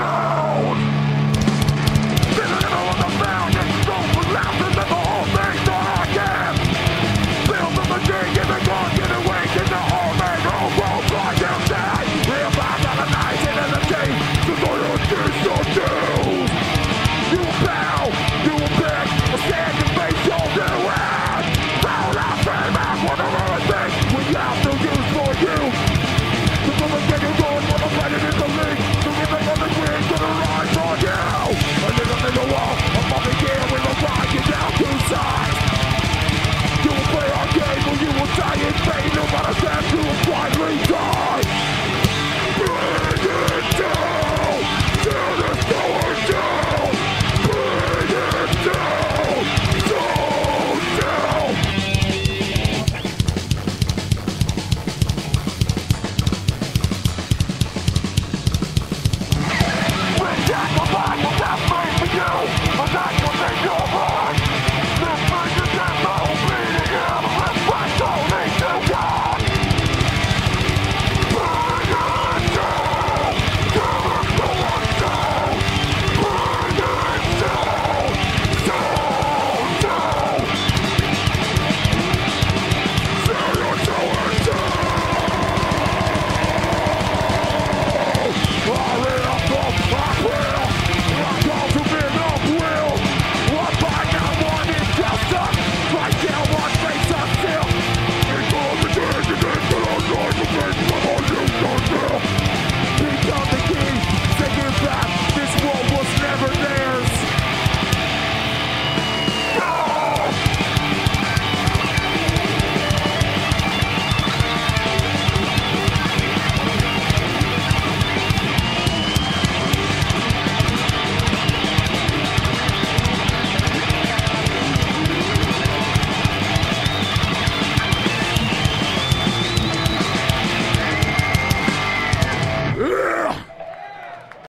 Go!